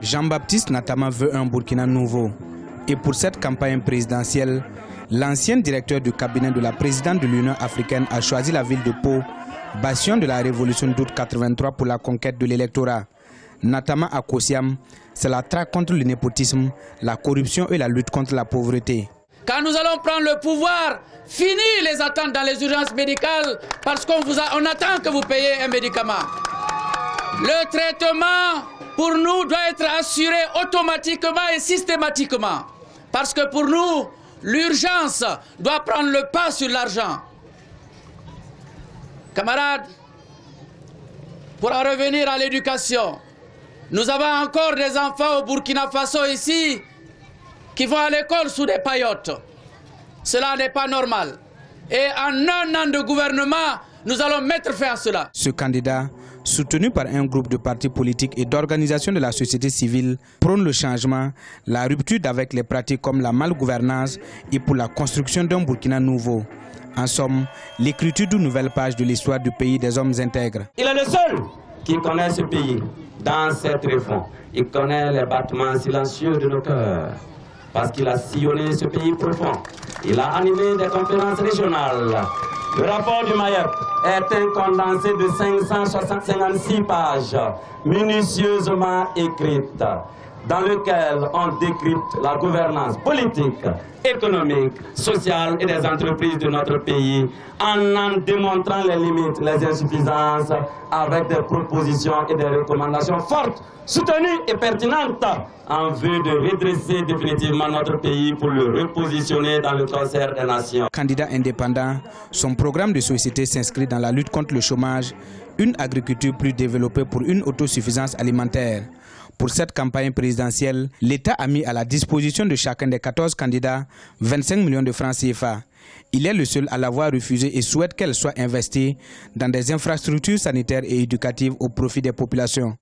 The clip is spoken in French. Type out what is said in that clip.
Jean-Baptiste Natama veut un Burkina nouveau. Et pour cette campagne présidentielle, l'ancien directeur du cabinet de la présidente de l'Union africaine a choisi la ville de Pau, bastion de la révolution d'août 83 pour la conquête de l'électorat. Natama Akosiam, c'est la traque contre le népotisme, la corruption et la lutte contre la pauvreté. Quand nous allons prendre le pouvoir, fini les attentes dans les urgences médicales parce qu'on on attend que vous payiez un médicament. Le traitement pour nous doit être assuré automatiquement et systématiquement. Parce que pour nous, l'urgence doit prendre le pas sur l'argent. Camarades, pour en revenir à l'éducation, nous avons encore des enfants au Burkina Faso ici qui vont à l'école sous des paillotes. Cela n'est pas normal. Et en un an de gouvernement, nous allons mettre fin à cela. Ce candidat, soutenu par un groupe de partis politiques et d'organisations de la société civile, prône le changement, la rupture avec les pratiques comme la malgouvernance et pour la construction d'un Burkina nouveau. En somme, l'écriture d'une nouvelle page de l'histoire du pays des hommes intègres. Il est le seul qui connaît ce pays dans cette réforme. Il connaît les battements silencieux de nos cœurs parce qu'il a sillonné ce pays profond. Il a animé des conférences régionales. Le rapport du Mayotte est un condensé de 556 pages, minutieusement écrites, dans lequel on décrypte la gouvernance politique, économique, sociale et des entreprises de notre pays, en en démontrant les limites, les insuffisances, avec des propositions et des recommandations fortes, soutenues et pertinentes, en vue de redresser définitivement notre pays pour le repositionner dans le concert des nations. Candidat indépendant, son programme de société s'inscrit dans la lutte contre le chômage, une agriculture plus développée pour une autosuffisance alimentaire. Pour cette campagne présidentielle, l'État a mis à la disposition de chacun des 14 candidats 25 millions de francs CFA. Il est le seul à l'avoir refusé et souhaite qu'elle soit investie dans des infrastructures sanitaires et éducatives au profit des populations.